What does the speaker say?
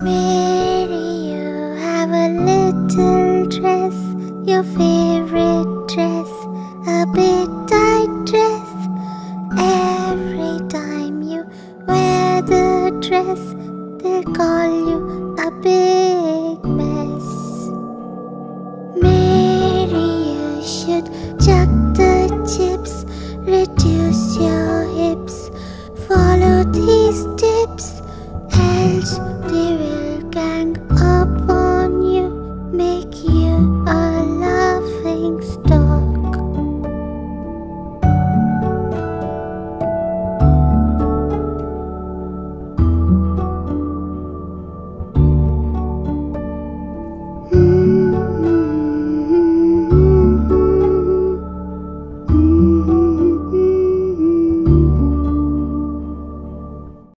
Mary, you have a little dress, your favorite dress, a bit tight dress. Every time you wear the dress, they call you a big mess. Mary, you should chuck the chips, reduce your hips, follow these tips, else gang